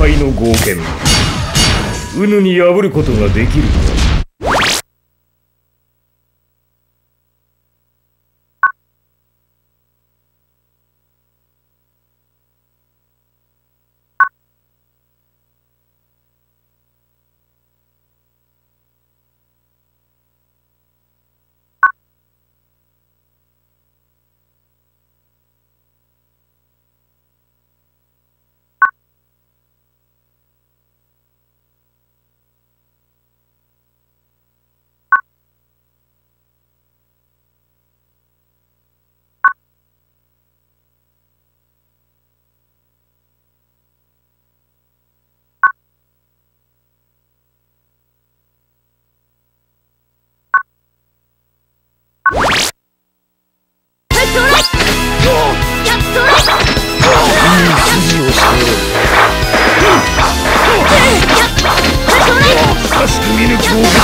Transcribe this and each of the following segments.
敗の合剣。うぬに破ることができる。か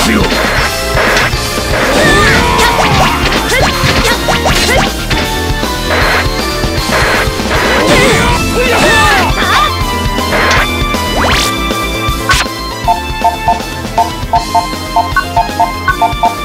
これで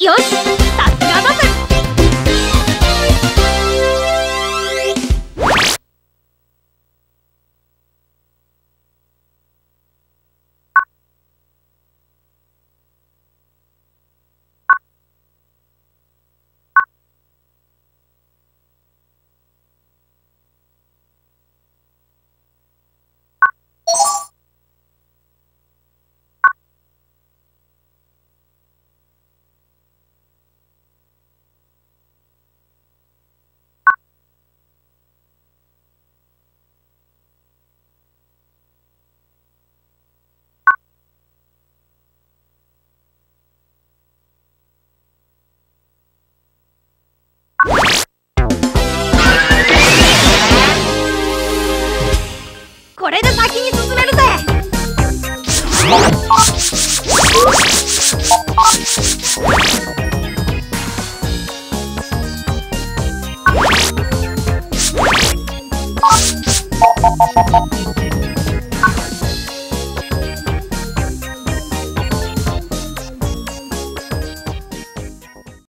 よし。Oh!